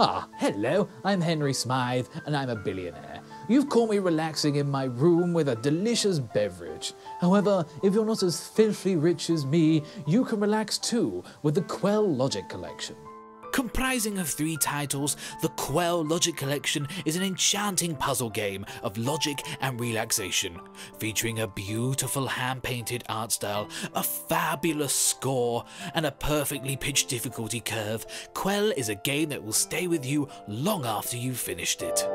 Ah, hello, I'm Henry Smythe, and I'm a billionaire. You've caught me relaxing in my room with a delicious beverage. However, if you're not as filthy rich as me, you can relax too with the Quell Logic Collection. Comprising of three titles, the Quell Logic Collection is an enchanting puzzle game of logic and relaxation, featuring a beautiful hand-painted art style, a fabulous score, and a perfectly pitched difficulty curve. Quell is a game that will stay with you long after you've finished it.